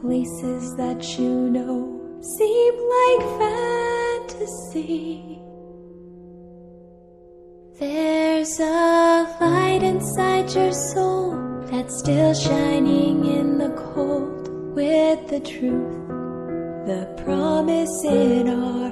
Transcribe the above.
Places that you know seem like fantasy. There's a light inside your soul that's still shining in the cold with the truth, the promise in our